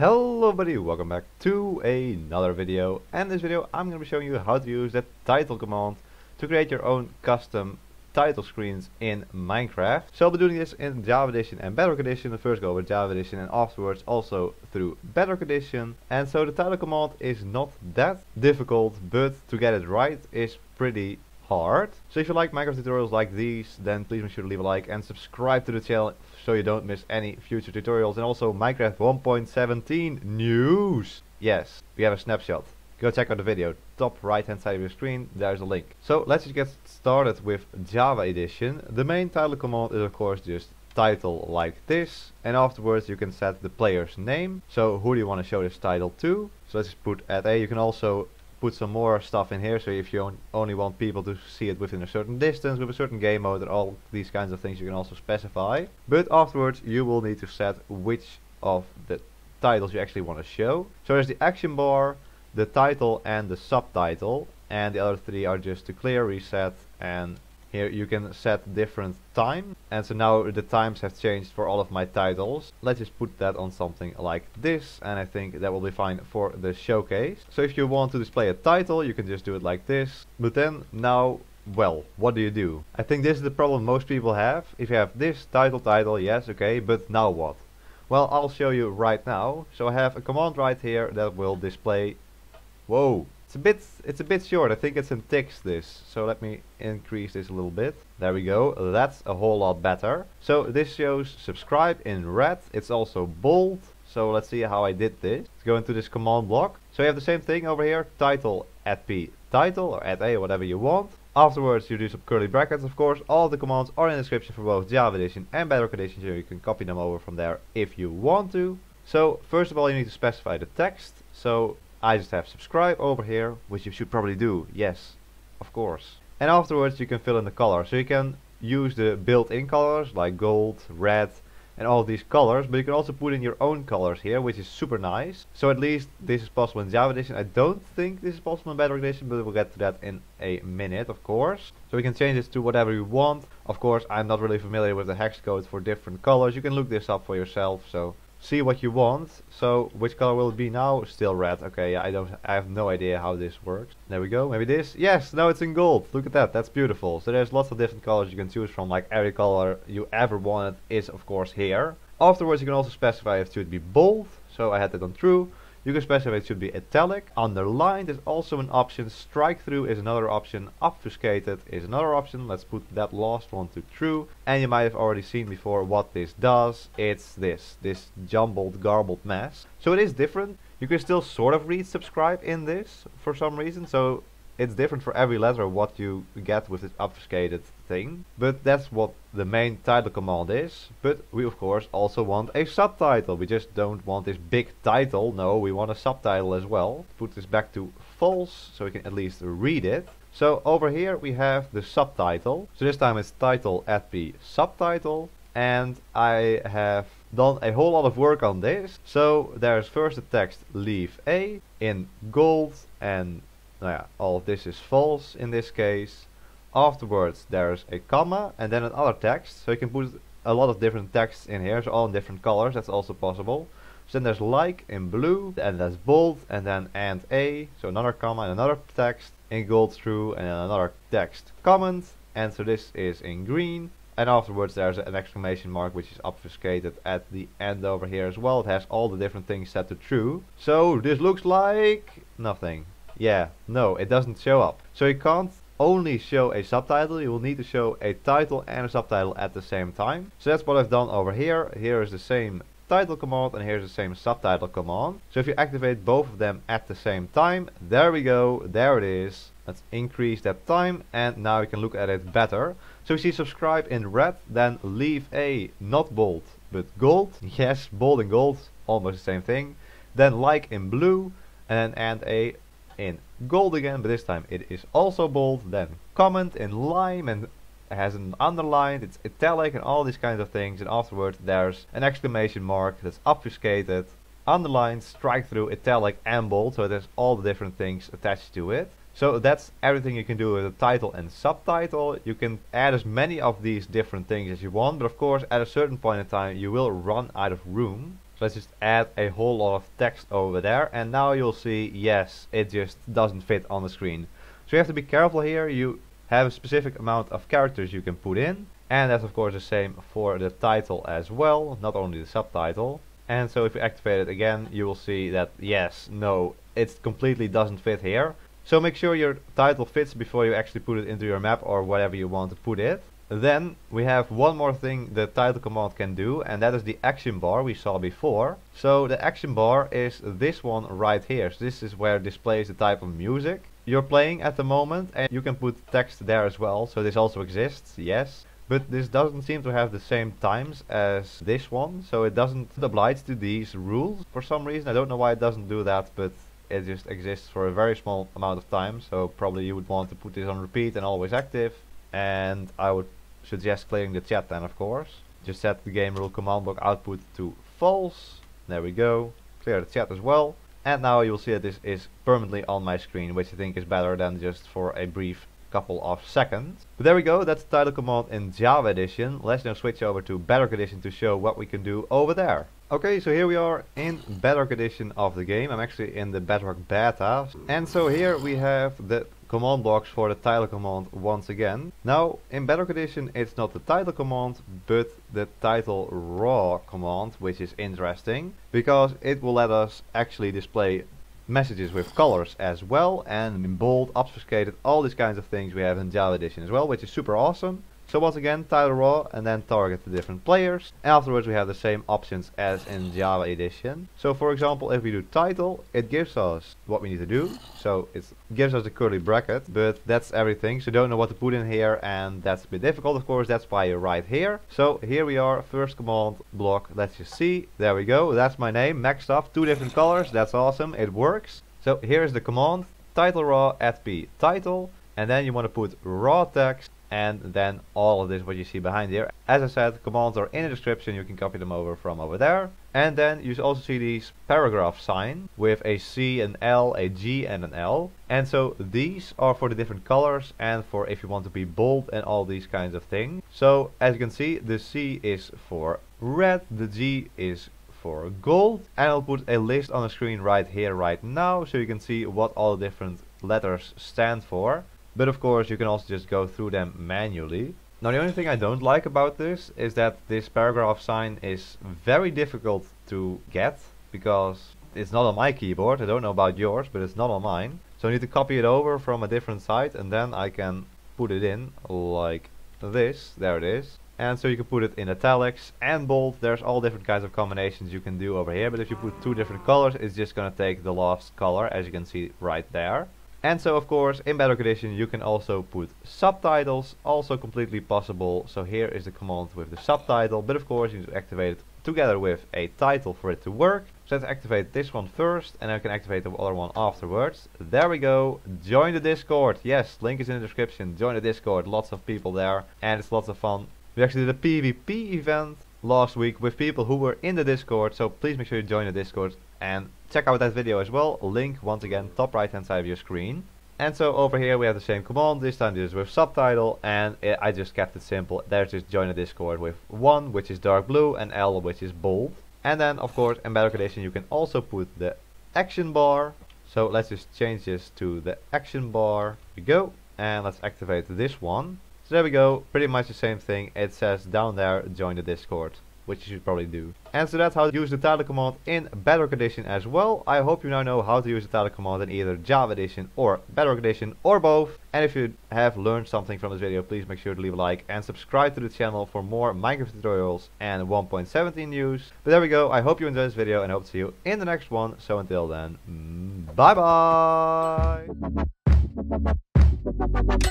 Hello everybody, welcome back to another video and in this video I'm going to be showing you how to use the title command to create your own custom title screens in Minecraft. So I'll be doing this in Java Edition and Bedrock Edition, the first go with Java Edition and afterwards also through Bedrock Edition. And so the title command is not that difficult but to get it right is pretty So if you like Minecraft tutorials like these, then please make sure to leave a like and subscribe to the channel so you don't miss any future tutorials. And also Minecraft 1.17 news. Yes, we have a snapshot. Go check out the video, top right hand side of your screen, there's a link. So let's just get started with Java Edition. The main title command is of course just title like this and afterwards you can set the player's name so who do you want to show this title to so let's just put at a you can also put some more stuff in here so if you on only want people to see it within a certain distance with a certain game mode and all these kinds of things you can also specify. But afterwards you will need to set which of the titles you actually want to show. So there's the action bar the title and the subtitle and the other three are just to clear reset and here you can set different time and so now the times have changed for all of my titles. Let's just put that on something like this and I think that will be fine for the showcase. So if you want to display a title you can just do it like this. But then now well, what do you do? I think this is the problem most people have. If you have this title title, yes, okay, but now what? Well, I'll show you right now. So I have a command right here that will display... Whoa, it's a bit it's a bit short. I think it's in ticks this. So let me increase this a little bit. There we go. That's a whole lot better. So this shows subscribe in red. It's also bold. So let's see how I did this. Let's go into this command block. So you have the same thing over here. Title at p title or at a whatever you want. Afterwards you do some curly brackets of course. All the commands are in the description for both Java Edition and Bedrock Edition so you can copy them over from there if you want to. So first of all you need to specify the text. So I just have subscribe over here, which you should probably do, yes, of course. And afterwards you can fill in the color, so you can use the built-in colors like gold, red, and all these colors, but you can also put in your own colors here, which is super nice. So at least this is possible in Java Edition. I don't think this is possible in Bedrock Edition, but we'll get to that in a minute, of course. So we can change this to whatever you want. Of course, I'm not really familiar with the hex code for different colors. You can look this up for yourself, so see what you want. So which color will it be now? Still red. Okay, I don't I have no idea how this works. There we go. Maybe this. Yes, now it's in gold. Look at that. That's beautiful. So there's lots of different colors you can choose from. Like every color you ever wanted is of course here. Afterwards you can also specify if it should be bold. So I had that on true. You can specify it should be italic. Underlined is also an option. Strike through is another option. Obfuscated is another option. Let's put that last one to true. And you might have already seen before what this does. It's this. This jumbled, garbled mess. So it is different. You can still sort of read subscribe in this for some reason. So it's different for every letter what you get with this obfuscated thing. But that's what the main title command is. But we of course also want a subtitle. We just don't want this big title. No, we want a subtitle as well. Put this back to false so we can at least read it. So over here we have the subtitle. So this time it's title at the subtitle. And I have done a whole lot of work on this. So there's first the text leave A in gold and yeah, all of this is false in this case. Afterwards there's a comma and then another text. So you can put a lot of different texts in here, so all in different colors, that's also possible. So then there's like in blue, and that's bold, and then and a, so another comma and another text in gold through, and another text comment, and so this is in green. And afterwards there's an exclamation mark which is obfuscated at the end over here as well. It has all the different things set to true. So this looks like nothing. Yeah, no, it doesn't show up. So you can't only show a subtitle, you will need to show a title and a subtitle at the same time. So that's what I've done over here. Here is the same title command and here's the same subtitle command. So if you activate both of them at the same time, there we go, there it is. Let's increase that time and now we can look at it better. So we see subscribe in red, then leave a not bold but gold. Yes, bold and gold, almost the same thing. Then like in blue and then and a in gold again, but this time it is also bold. Then comment in lime and has an underline, it's italic and all these kinds of things. And afterwards there's an exclamation mark that's obfuscated, underlined, strike through, italic and bold. So there's all the different things attached to it. So that's everything you can do with a title and subtitle. You can add as many of these different things as you want, but of course at a certain point in time you will run out of room. Let's just add a whole lot of text over there and now you'll see yes it just doesn't fit on the screen. So you have to be careful here, you have a specific amount of characters you can put in and that's of course the same for the title as well, not only the subtitle. And so if you activate it again, you will see that yes, no, it completely doesn't fit here. So make sure your title fits before you actually put it into your map or whatever you want to put it. Then we have one more thing the title command can do and that is the action bar we saw before. So the action bar is this one right here. So this is where it displays the type of music you're playing at the moment and you can put text there as well. So this also exists, yes. But this doesn't seem to have the same times as this one, so it doesn't oblige to these rules for some reason. I don't know why it doesn't do that, but it just exists for a very small amount of time, so probably you would want to put this on repeat and always active. And I would suggest clearing the chat then, of course. Just set the game rule command block output to false. There we go. Clear the chat as well. And now you'll see that this is permanently on my screen, which I think is better than just for a brief couple of seconds. But there we go, that's the title command in Java Edition. Let's now switch over to Bedrock Edition to show what we can do over there. Okay, so here we are in Bedrock Edition of the game. I'm actually in the Bedrock Beta. And so here we have the command blocks for the title command once again. Now, in Bedrock Edition it's not the title command, but the title raw command, which is interesting, because it will let us actually display messages with colors as well and in bold, obfuscated, all these kinds of things we have in Java Edition as well, which is super awesome. So once again, title raw and then target the different players. And afterwards we have the same options as in Java Edition. So for example, if we do title, it gives us what we need to do. So it gives us a curly bracket, but that's everything. So don't know what to put in here and that's a bit difficult of course, that's why you write here. So here we are, first command block, let's just see. There we go, that's my name, MaxStuff, two different colors, that's awesome, it works. So here's the command, title raw at p title, and then you want to put raw text and then all of this what you see behind here. As I said, commands are in the description, you can copy them over from over there. And then you also see these paragraph sign with a C, an L, a G and an L. And so these are for the different colors and for if you want to be bold and all these kinds of things. So as you can see, the C is for red, the G is for gold and I'll put a list on the screen right here right now so you can see what all the different letters stand for but of course you can also just go through them manually. Now the only thing I don't like about this is that this paragraph sign is very difficult to get because it's not on my keyboard, I don't know about yours, but it's not on mine. So I need to copy it over from a different site and then I can put it in like this, there it is. And so you can put it in italics and bold, there's all different kinds of combinations you can do over here, but if you put two different colors it's just gonna take the last color as you can see right there. And so of course in Bedrock Edition you can also put subtitles, also completely possible. So here is the command with the subtitle, but of course you need to activate it together with a title for it to work. So let's activate this one first and I can activate the other one afterwards. There we go, join the Discord. Yes, link is in the description, join the Discord, lots of people there and it's lots of fun. We actually did a PvP event last week with people who were in the Discord, so please make sure you join the Discord and check out that video as well. Link once again top right hand side of your screen. And so over here we have the same command, this time is with subtitle and it, I just kept it simple. There's just join the Discord with 1 which is dark blue and L which is bold. And then of course in Bedrock Edition you can also put the action bar. So let's just change this to the action bar. We go. And let's activate this one. So there we go, pretty much the same thing. It says down there join the Discord which you should probably do. And so that's how to use the title command in Bedrock Edition as well. I hope you now know how to use the title command in either Java Edition or Bedrock Edition or both. And if you have learned something from this video, please make sure to leave a like and subscribe to the channel for more Minecraft tutorials and 1.17 news. But there we go, I hope you enjoyed this video and I hope to see you in the next one. So until then, mm, bye bye!